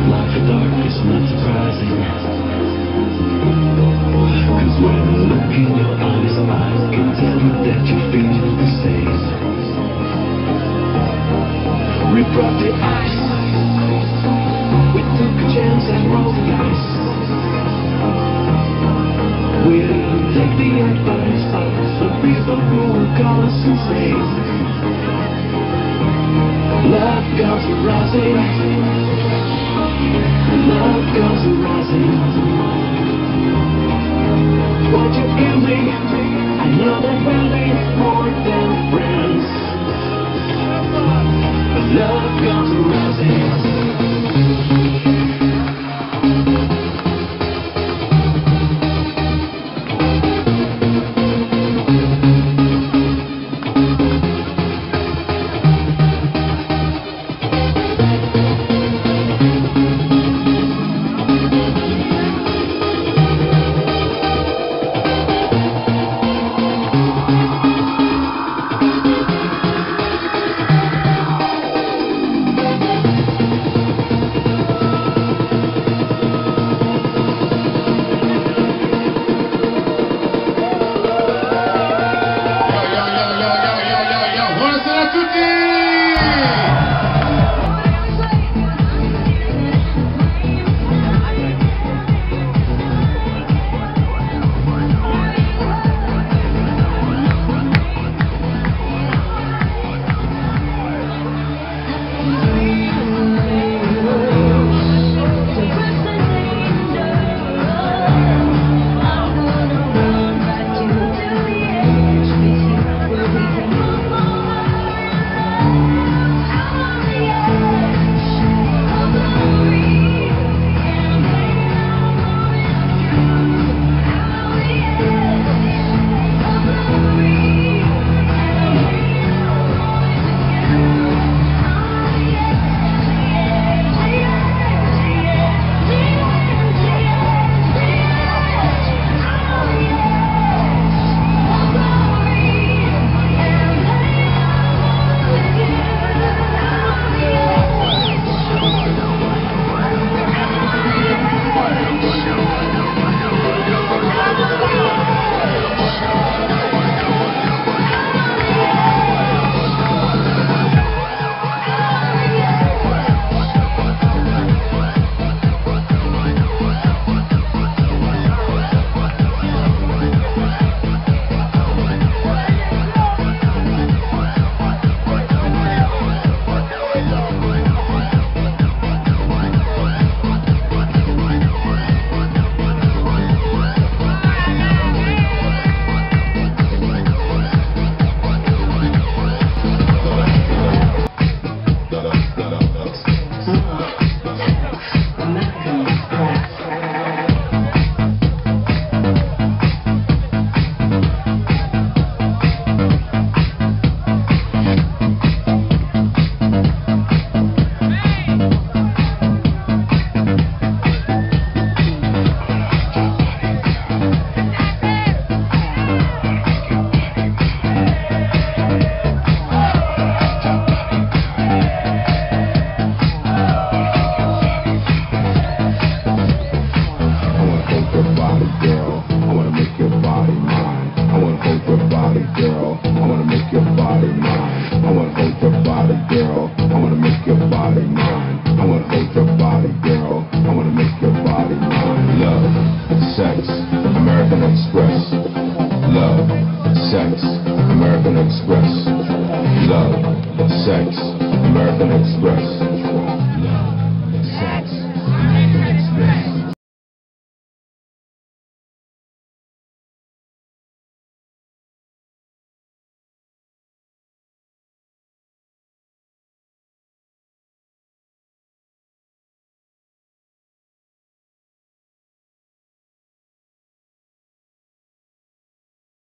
a lot for dark, it's not surprising. Cause when the look in your honest eyes, can tell you that you feel the same. We off the ice. We took a chance and rolled the dice. We'll take the advice of the people who will call us insane. Love comes rising. Tutti! Love, sex, American Express.